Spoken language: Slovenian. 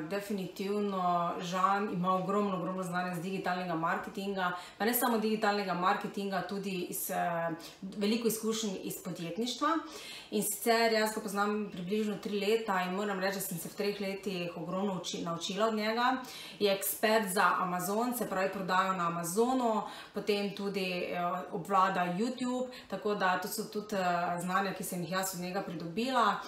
Definitivno Žan ima ogromno, ogromno znanja z digitalnega marketinga, pa ne samo digitalnega marketinga, tudi iz, eh, veliko izkušenj iz podjetništva. In sicer jaz ga poznam približno tri leta in moram reči, da sem se v treh letih ogromno uči, naučila od njega. Je ekspert za Amazon, se pravi prodajo na Amazonu, potem tudi eh, obvlada YouTube, tako da to so tudi eh, znanja, ki sem jih jaz od njega pridobila.